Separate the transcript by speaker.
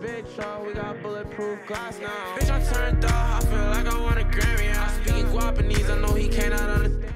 Speaker 1: big truck, oh, we got bulletproof glass now.
Speaker 2: Bitch, I turned off, I feel like I want a Grammy. I speak speaking Guapanese, I know he cannot understand.